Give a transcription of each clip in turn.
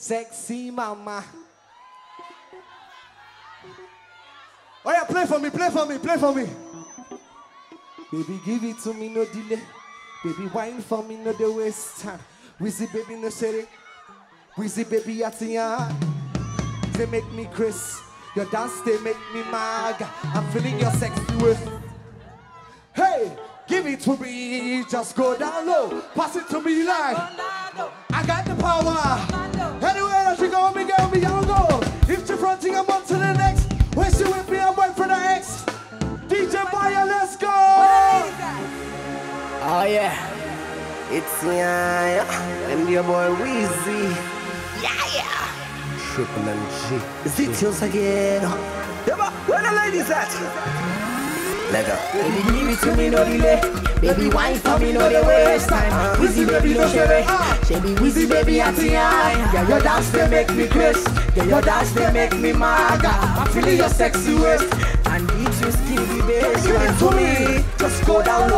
Sexy mama. Oh yeah, play for me, play for me, play for me. Baby, give it to me, no delay. Baby, wine for me, no the waste time. Wizzy baby, no shitty. Wizzy baby, at the yard. They make me Chris. Your dance, they make me mag. I'm feeling your sexy with. Hey, give it to me. Just go down low. Pass it to me like. I got the power. It's yeah, and your boy Weezy. Yeah, yeah. Triple M G. Details again. Yeah, but where the ladies at? Let go. Baby, give it to me, no delay. Baby, wine for me, no they waste time. Wizzy, baby, no sherry. Shabby, wizzy, baby, at the eye. Yeah, your dance, they make me crazy. Yeah, your dance, they make me mad. I'm feeling your sexy waist. And eat you skinny, baby. Give it to me. Just go down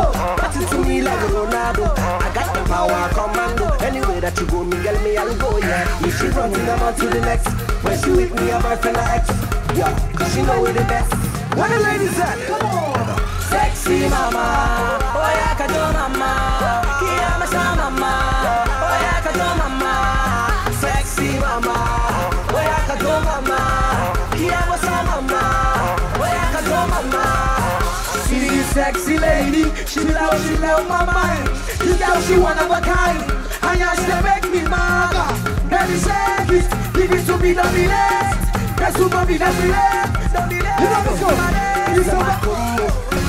That you go, me girl, me I'll go, yeah. She running, I'm on to the next. When she with me, I'm her friend, ex. Yeah, cause she know we're the best. Where the ladies at? Come on. Sexy mama, oh yeah, kajo mama, kia masha mama, oh yeah, kajo mama. Sexy mama, oh yeah, kajo mama, kia masha mama, oh yeah, kajo mama. Sexy lady, she love, she love my mind. This girl, she one of a kind. Give it to me, don't be late. That's who mommy, don't be late. Don't be late. You know this one. You know Combo.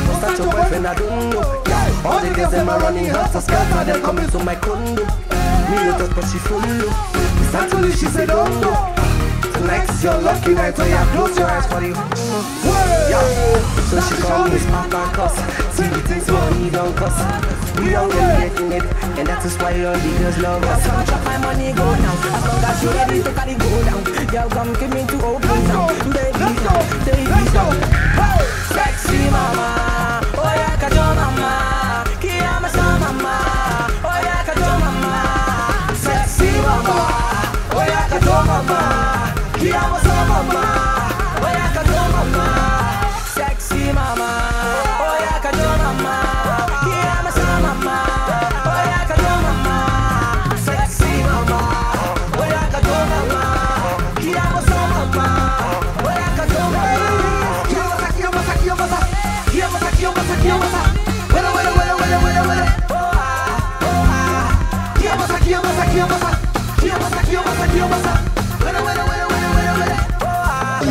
What's that your boyfriend? I don't know. Yeah. All the girls them are running hot to scatter. They coming to my condo. Me look up, but she full low. It's actually she said oh, don't know. Tonight's your lucky night, so yeah, close your eyes for the Yeah. So she call me smart and cuss. See the things we don't cuss. We don't really getting it, is why all the girls love us. Come chop my money, go now. As long as you ready to carry go down. Girl, come give me to open now. Baby, down, baby. Sexy mama, oh yeah, kajo mama. Kia mama, oh yeah, kajo mama. Sexy mama, oh yeah, kajo mama. Kia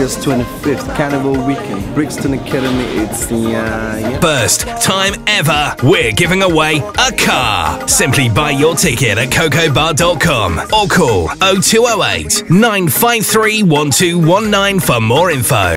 August 25th, Carnival Weekend, Brixton Academy. It's yeah, uh, yeah. First time ever, we're giving away a car. Simply buy your ticket at cokobar.com or call 0208 953 1219 for more info.